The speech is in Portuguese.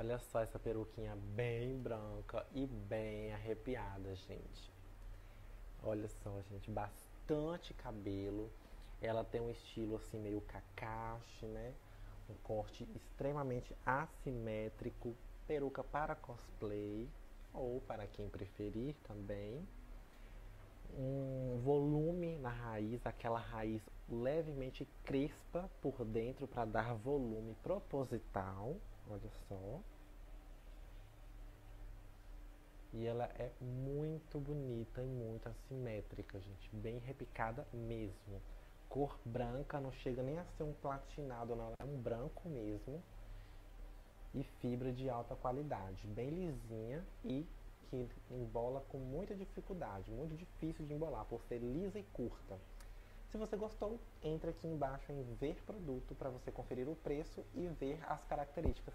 Olha só essa peruquinha bem branca e bem arrepiada, gente. Olha só, gente, bastante cabelo. Ela tem um estilo assim meio Kakashi, né? Um corte extremamente assimétrico, peruca para cosplay ou para quem preferir também. Um volume na raiz, aquela raiz levemente crespa por dentro para dar volume proposital. Olha só. E ela é muito bonita e muito assimétrica, gente. Bem repicada mesmo. Cor branca, não chega nem a ser um platinado, não. É um branco mesmo. E fibra de alta qualidade. Bem lisinha e que embola com muita dificuldade. Muito difícil de embolar, por ser lisa e curta. Se você gostou, entre aqui embaixo em ver produto para você conferir o preço e ver as características